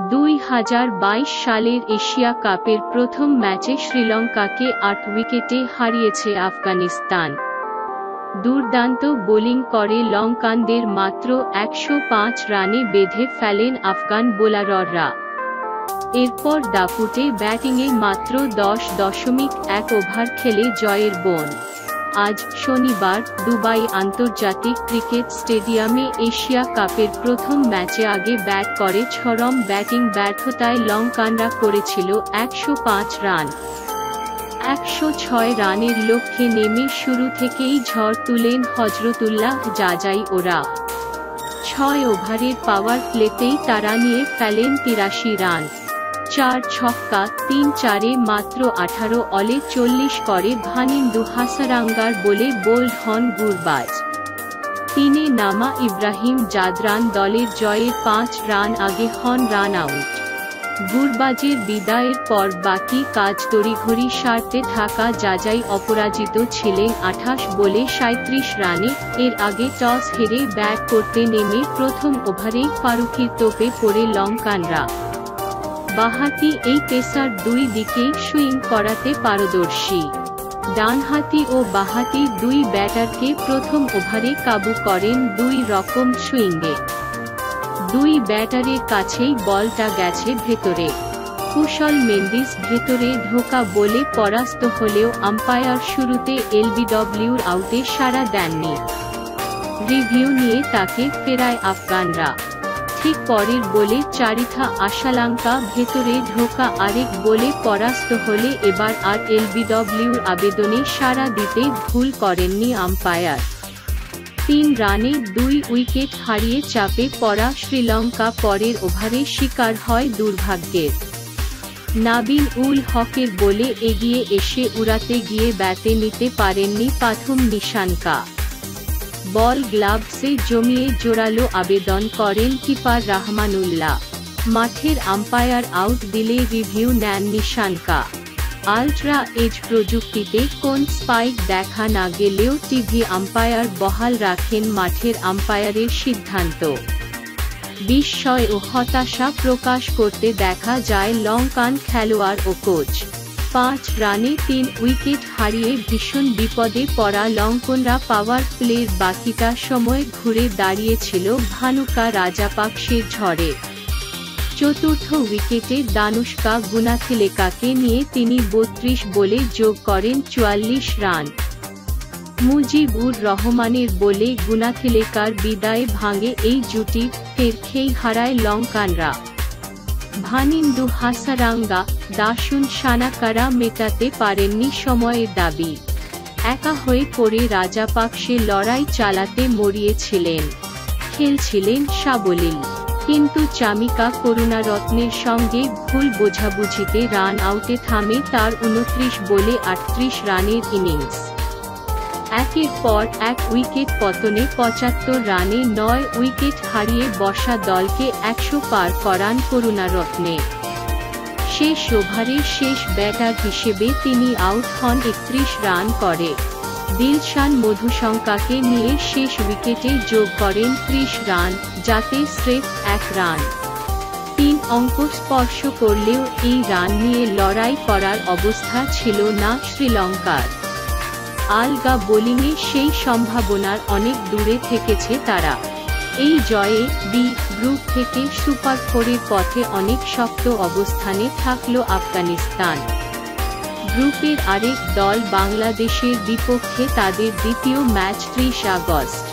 দুই হাজার বাইশ সালের এশিয়া কাপের প্রথম ম্যাচে শ্রীলঙ্কাকে আট উইকেটে হারিয়েছে আফগানিস্তান। দুর্দান্ত বোলিং করে লঙ্কানদের মাত্র একশো পাঁচ রানে বেঁধে ফেলেন আফগান বোলাররা। এরপর দাপুটে ব্যাটিংয়ে মাত্র দশ দশমিক এক ওভার খেলে জয়ের বোন। আজ শনিবার দুবাই আন্তর্জাতিক ক্রিকেট স্টেডিয়ামে এশিয়া কাপের প্রথম ম্যাচে আগে ব্যাট করে ছরম ব্যাটিং ব্যর্থতায় লঙ্কানরা করেছিল একশো পাঁচ রান। একশো ছয় রানের লক্ষ্যে নেমে শুরু থেকেই ঝড় তুলেন হজরতুল্লাহ জাজাই ওরা। ছয় ওভারের পাওয়ার প্লেতেই তারা নিয়ে ফেলেন তিরাশি রান। চার ছক্কা, তিন চারে মাত্র আঠারো অলে চল্লিশ করে ভানিন্দু হাসারাঙ্গার বলে বোল্ড হন গুরবাজ। তিনে নামা ইব্রাহিম জাদরান দলের জয়ের পাঁচ রান আগে হন রান আউট। গুরবাজের বিদায়ের পর বাকি কাজ তড়িঘড়ি সারতে থাকা যাজাই অপরাজিত ছিলেন আঠাশ বলে সাঁত্রিশ রানে। এর আগে টস হেরে ব্যাট করতে নেমে প্রথম ওভারেই ফারুকির তোপে পড়ে লঙ্কানরা। বাহাতি এই পেসার দুই দিকেই সুইং করাতে পারদর্শী। ডানহাতি ও বাহাতি দুই ব্যাটারকে প্রথম ওভারে কাবু করেন দুই রকম সুইংয়ে। দুই ব্যাটারের কাছেই বলটা গেছে ভেতরে। কুশল মেন্দিস ভেতরে ঢোকা বলে পরাস্ত হলেও আম্পায়ার শুরুতে এলবিডব্লিউর আউটে সাড়া দেননি। রিভিউ নিয়ে তাকে ফেরায় আফগানরা। ঠিক পরের বলে চারিথা আশালাঙ্কা, ভেতরে ঢোকা আরেক বলে পরাস্ত হলে এবার আর এলবিডব্লিউর আবেদনে সাড়া দিতে ভুল করেননি আম্পায়ার। তিন রানে দুই উইকেট হারিয়ে চাপে পড়া শ্রীলঙ্কা পরের ওভারে শিকার হয় দুর্ভাগ্যের। নাবিন উল হকের বলে এগিয়ে এসে উড়াতে গিয়ে ব্যাটে নিতে পারেননি প্রথম নিশানকা বল গ্লাভসে জমিয়ে জোরালো আবেদন করেন কিপার রাহমানুল্লাহ। মাঠের আম্পায়ার আউট দিলে রিভিউ নেন নিশানকা। আলট্রা এজ প্রযুক্তিতে কোন স্পাইক দেখা না গেলেও টিভি আম্পায়ার বহাল রাখেন মাঠের আম্পায়ারের সিদ্ধান্ত। বিস্ময় ও হতাশা প্রকাশ করতে দেখা যায় লঙ্কান খেলোয়াড় ও কোচ। পাঁচ রানে তিন উইকেট হারিয়ে ভীষণ বিপদে পড়া লঙ্কনরা পাওয়ার প্লের বাকিটা সময় ঘুরে দাঁড়িয়েছিল ভানুকা রাজাপাকসের ঝড়ে। চতুর্থ উইকেটে দানুষ্কা গুনাথিলেকাকে নিয়ে তিনি বত্রিশ বলে যোগ করেন চুয়াল্লিশ রান। মুজিবুর রহমানের বলে গুনাথিলেকার বিদায় ভাঙে এই জুটি, ফের খেই হারায় লঙ্কানরা। ভানিন্দু হাসারাঙ্গা দাসুন সানাকারা মেটাতে পারেননি সময়ের দাবি। একা হয়ে পড়ে রাজাপাকসে লড়াই চালাতে মরিয়েছিলেন। খেলছিলেন সাবলীল। কিন্তু চামিকা করুণারত্নের সঙ্গে ভুল বোঝাবুঝিতে রান আউটে থামে তার উনত্রিশ বলে আটত্রিশ রানের ইনিংস। একের পর এক উইকেট পতনে পঁচাত্তর রানে নয় উইকেট হারিয়ে বসা দলকে একশো পার করান করুণারত্নে শেষ ওভারের শেষ ব্যাটার হিসেবে তিনি আউট হন একত্রিশ রান করে। দিলশান মধুশঙ্কাকে নিয়ে শেষ উইকেটে যোগ করেন ত্রিশ রান, যাতে স্রেফ এক রান। তিন অঙ্ক স্পর্শ করলেও এই রান নিয়ে লড়াই করার অবস্থা ছিল না শ্রীলঙ্কার। আলগা বোলিংয়ে সেই সম্ভাবনার অনেক দূরে থেকেছে তারা। এই জয়ে বি গ্রুপ থেকে সুপার ফোরের পথে অনেক শক্ত অবস্থানে থাকল আফগানিস্তান। গ্রুপের আরেক দল বাংলাদেশের বিপক্ষে তাদের দ্বিতীয় ম্যাচ ত্রিশ আগস্ট।